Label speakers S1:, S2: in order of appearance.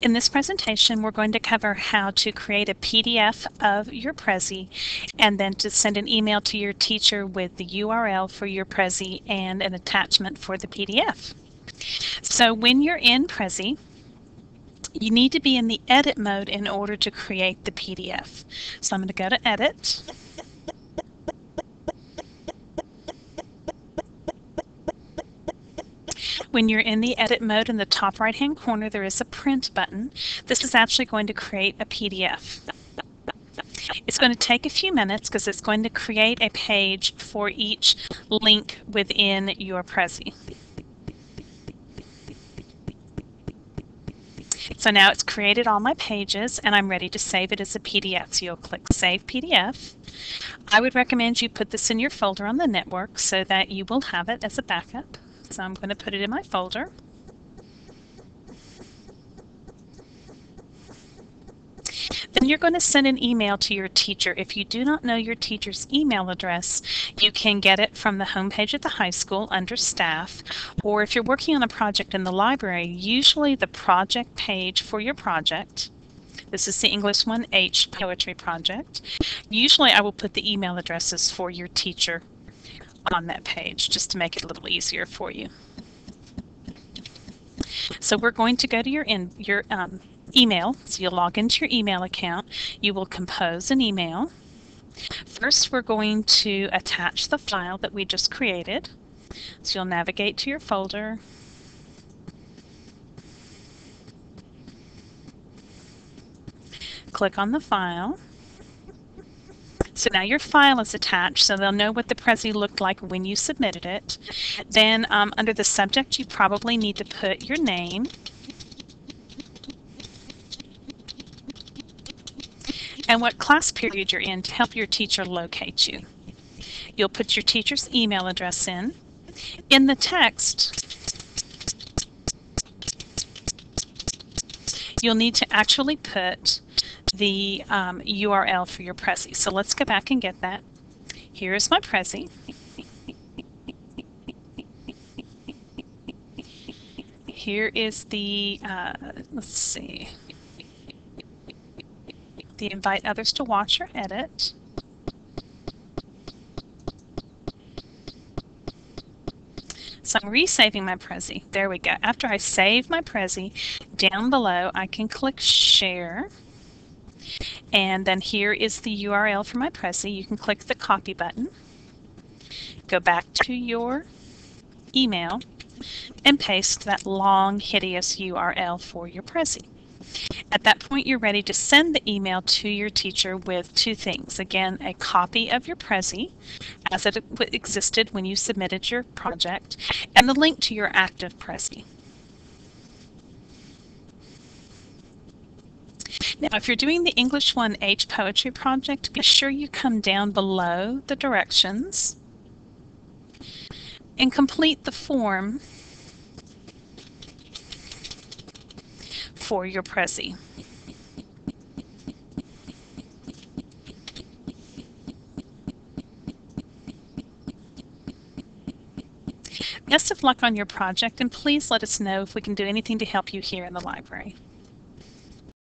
S1: In this presentation, we're going to cover how to create a PDF of your Prezi and then to send an email to your teacher with the URL for your Prezi and an attachment for the PDF. So when you're in Prezi, you need to be in the edit mode in order to create the PDF. So I'm going to go to edit. When you're in the edit mode in the top right hand corner, there is a print button. This is actually going to create a PDF. It's going to take a few minutes because it's going to create a page for each link within your Prezi. So now it's created all my pages and I'm ready to save it as a PDF. So you'll click Save PDF. I would recommend you put this in your folder on the network so that you will have it as a backup. So I'm going to put it in my folder. Then you're going to send an email to your teacher. If you do not know your teacher's email address, you can get it from the homepage of the high school under staff. Or if you're working on a project in the library, usually the project page for your project this is the English 1H Poetry Project. Usually I will put the email addresses for your teacher on that page just to make it a little easier for you. So we're going to go to your in your um, email. So you'll log into your email account. You will compose an email. First, we're going to attach the file that we just created. So you'll navigate to your folder. Click on the file. So now your file is attached, so they'll know what the Prezi looked like when you submitted it. Then um, under the subject, you probably need to put your name. And what class period you're in to help your teacher locate you. You'll put your teacher's email address in. In the text, you'll need to actually put the um, URL for your Prezi. So let's go back and get that. Here is my Prezi. Here is the, uh, let's see, the invite others to watch or edit. So I'm resaving my Prezi. There we go. After I save my Prezi, down below I can click share. And then here is the URL for my Prezi. You can click the copy button, go back to your email, and paste that long, hideous URL for your Prezi. At that point, you're ready to send the email to your teacher with two things. Again, a copy of your Prezi, as it existed when you submitted your project, and the link to your active Prezi. Now, if you're doing the English 1H Poetry Project, be sure you come down below the directions and complete the form for your Prezi. Best of luck on your project and please let us know if we can do anything to help you here in the library.